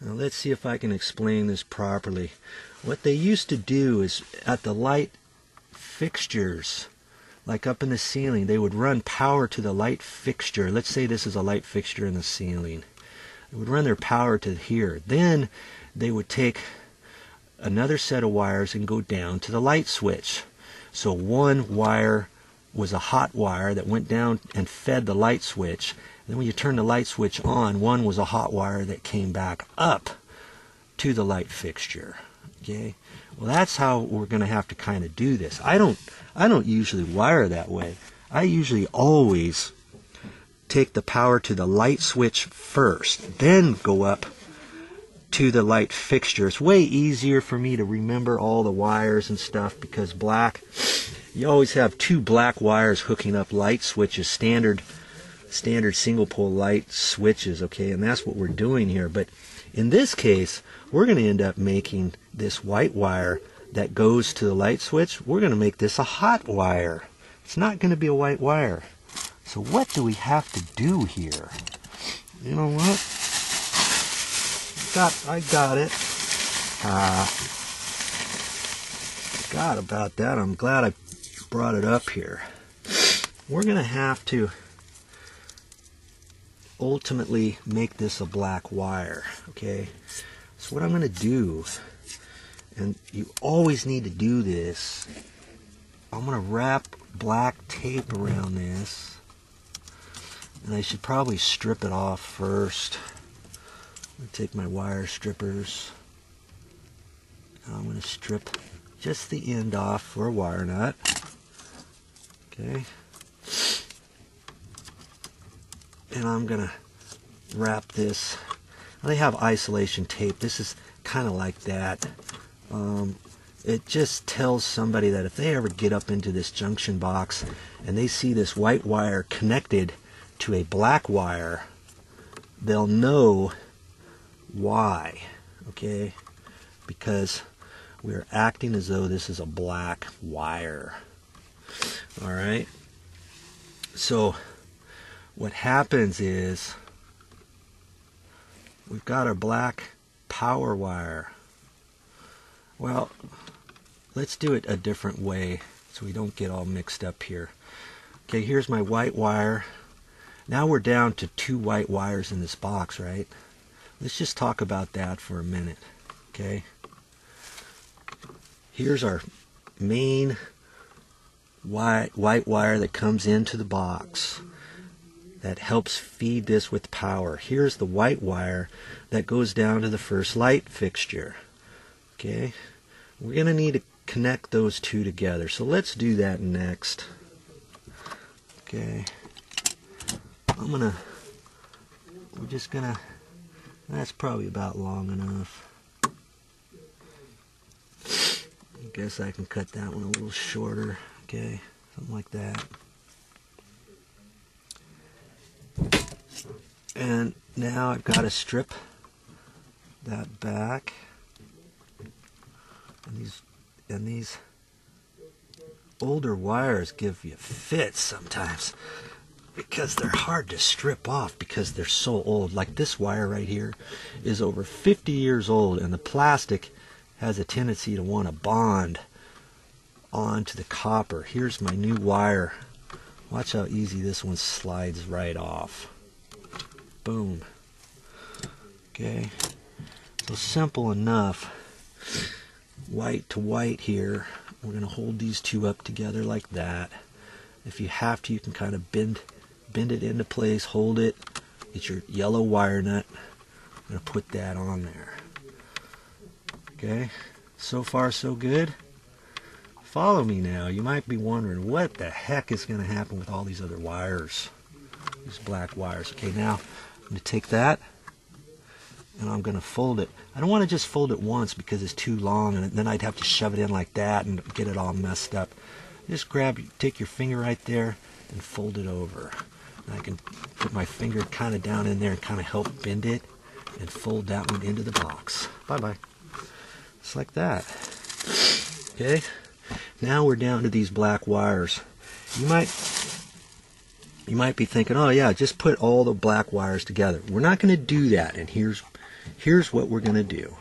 Now let's see if I can explain this properly. What they used to do is at the light fixtures, like up in the ceiling, they would run power to the light fixture. Let's say this is a light fixture in the ceiling. They would run their power to here. Then they would take another set of wires and go down to the light switch. So one wire was a hot wire that went down and fed the light switch. Then when you turn the light switch on, one was a hot wire that came back up to the light fixture. Okay? Well, that's how we're going to have to kind of do this. I don't I don't usually wire that way. I usually always take the power to the light switch first, then go up to the light fixture. It's way easier for me to remember all the wires and stuff because black, you always have two black wires hooking up light switches, standard standard single pole light switches, okay? And that's what we're doing here. But in this case, we're going to end up making this white wire that goes to the light switch, we're going to make this a hot wire. It's not going to be a white wire. So what do we have to do here? You know what? Got, I got it. Uh, forgot about that. I'm glad I brought it up here. We're going to have to ultimately make this a black wire, okay? So what I'm going to do, and you always need to do this, I'm going to wrap black tape around this, and I should probably strip it off first. I'm going to take my wire strippers, and I'm going to strip just the end off for a wire nut, okay? And I'm gonna wrap this. They have isolation tape. This is kind of like that. Um, it just tells somebody that if they ever get up into this junction box and they see this white wire connected to a black wire they'll know why okay? Because we're acting as though this is a black wire. All right? So what happens is we've got our black power wire. Well, let's do it a different way so we don't get all mixed up here. Okay, here's my white wire. Now we're down to two white wires in this box, right? Let's just talk about that for a minute, okay? Here's our main white, white wire that comes into the box that helps feed this with power. Here's the white wire that goes down to the first light fixture. Okay, we're going to need to connect those two together. So let's do that next. Okay, I'm going to, we're just going to, that's probably about long enough. I guess I can cut that one a little shorter. Okay, something like that. And now I've got to strip that back. And these and these older wires give you fits sometimes because they're hard to strip off because they're so old. Like this wire right here is over 50 years old and the plastic has a tendency to want to bond onto the copper. Here's my new wire. Watch how easy this one slides right off. Boom. Okay. So simple enough. White to white here. We're going to hold these two up together like that. If you have to, you can kind of bend bend it into place, hold it, get your yellow wire nut. I'm going to put that on there. Okay. So far, so good. Follow me now. You might be wondering what the heck is going to happen with all these other wires. These black wires. Okay, now I'm going to take that and I'm going to fold it. I don't want to just fold it once because it's too long and then I'd have to shove it in like that and get it all messed up. Just grab, take your finger right there and fold it over. And I can put my finger kind of down in there and kind of help bend it and fold that one into the box. Bye-bye. Just like that. Okay. Now we're down to these black wires. You might you might be thinking, oh yeah, just put all the black wires together. We're not going to do that, and here's here's what we're going to do.